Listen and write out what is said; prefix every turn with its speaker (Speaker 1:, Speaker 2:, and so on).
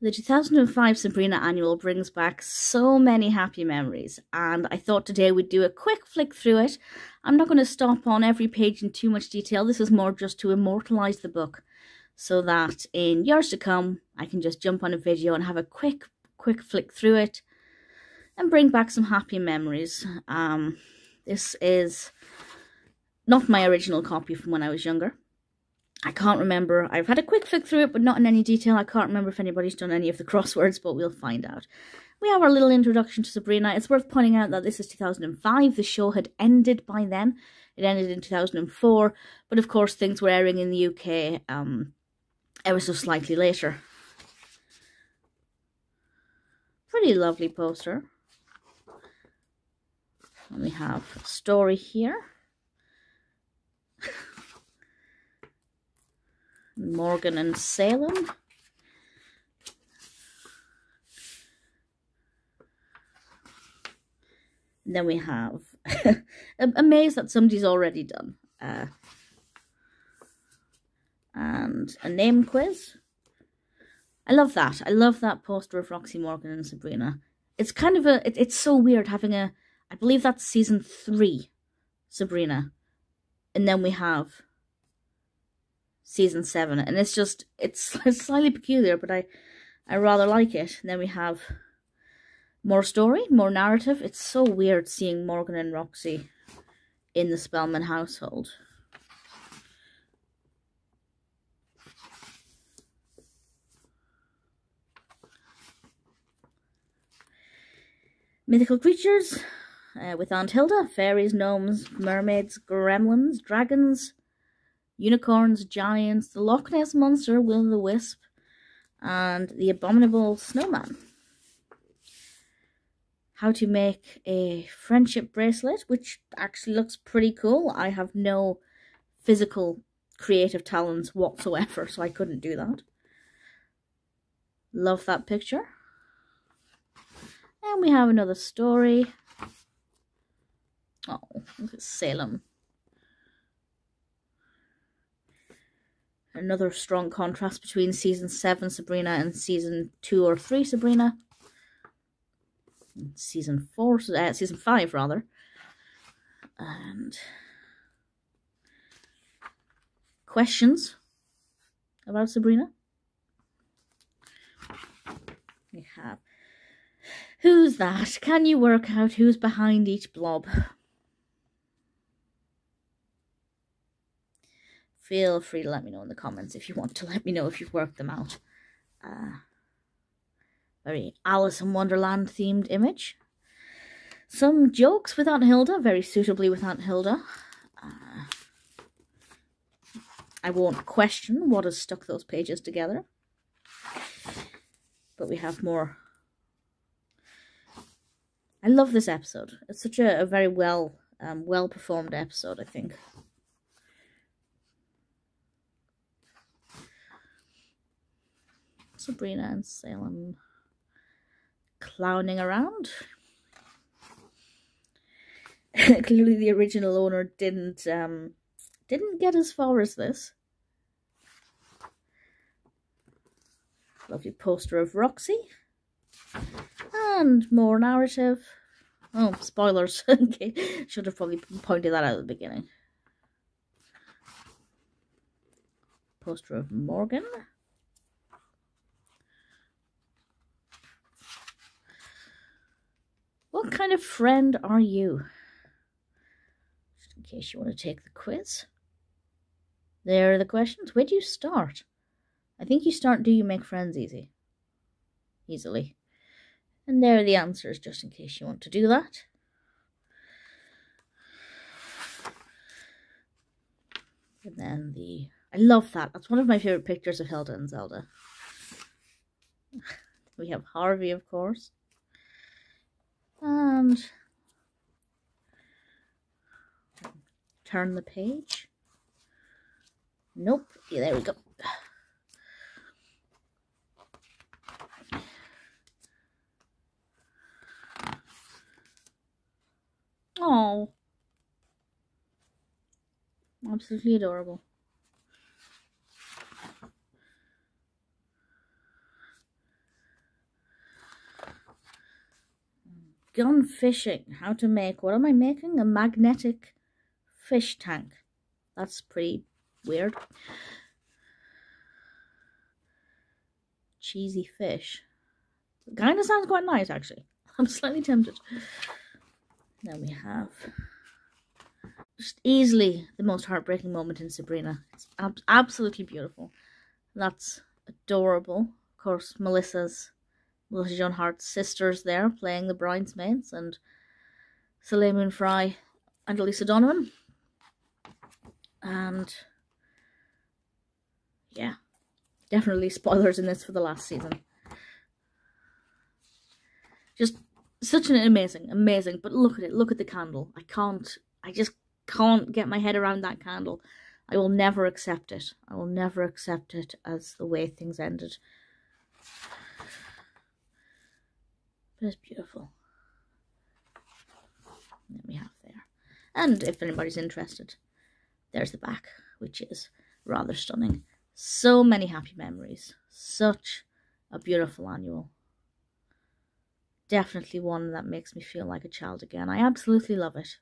Speaker 1: The 2005 Sabrina annual brings back so many happy memories, and I thought today we'd do a quick flick through it. I'm not going to stop on every page in too much detail, this is more just to immortalise the book, so that in years to come I can just jump on a video and have a quick, quick flick through it and bring back some happy memories. Um, this is not my original copy from when I was younger. I can't remember. I've had a quick flick through it, but not in any detail. I can't remember if anybody's done any of the crosswords, but we'll find out. We have our little introduction to Sabrina. It's worth pointing out that this is 2005. The show had ended by then. It ended in 2004, but of course things were airing in the UK um, ever so slightly later. Pretty lovely poster. And we have a story here. Morgan and Salem. And then we have a maze that somebody's already done. Uh, and a name quiz. I love that. I love that poster of Roxy Morgan and Sabrina. It's kind of a, it, it's so weird having a, I believe that's season three, Sabrina. And then we have season seven, and it's just it's, it's slightly peculiar, but I I rather like it. And then we have more story, more narrative. It's so weird seeing Morgan and Roxy in the Spellman household. Mythical creatures uh, with Aunt Hilda, fairies, gnomes, mermaids, gremlins, dragons, unicorns, giants, the Loch Ness Monster, Will the Wisp, and the Abominable Snowman. How to make a friendship bracelet, which actually looks pretty cool. I have no physical creative talents whatsoever, so I couldn't do that. Love that picture. And we have another story. Oh, look at Salem. Another strong contrast between season 7 Sabrina and season 2 or 3 Sabrina. Season 4, uh, season 5 rather. And questions about Sabrina. We have Who's that? Can you work out who's behind each blob? Feel free to let me know in the comments if you want to let me know if you've worked them out. Uh, very Alice in Wonderland themed image. Some jokes with Aunt Hilda, very suitably with Aunt Hilda. Uh, I won't question what has stuck those pages together. But we have more. I love this episode. It's such a, a very well um, well performed episode, I think. Sabrina and Salem clowning around. Clearly the original owner didn't um, didn't get as far as this. Lovely poster of Roxy. And more narrative. Oh, spoilers. okay. Should have probably pointed that out at the beginning. Poster of Morgan. What kind of friend are you? Just in case you want to take the quiz. There are the questions. Where do you start? I think you start do you make friends easy? Easily. And there are the answers, just in case you want to do that. And then the... I love that. That's one of my favourite pictures of Hilda and Zelda. we have Harvey, of course. And turn the page. Nope. Yeah, there we go. Oh. Absolutely adorable. Gun fishing. How to make, what am I making? A magnetic fish tank. That's pretty weird. Cheesy fish. Kind of sounds quite nice, actually. I'm slightly tempted. Then we have just easily the most heartbreaking moment in Sabrina. It's ab absolutely beautiful. That's adorable. Of course, Melissa's, Melissa Joan Hart's sisters there playing the bridesmaids and Soleil Moon Frye and Elisa Donovan. And yeah, definitely spoilers in this for the last season. Just such an amazing, amazing, but look at it, look at the candle. I can't, I just can't get my head around that candle. I will never accept it. I will never accept it as the way things ended. But it's beautiful. That we have there. And if anybody's interested, there's the back, which is rather stunning. So many happy memories. Such a beautiful annual. Definitely one that makes me feel like a child again. I absolutely love it.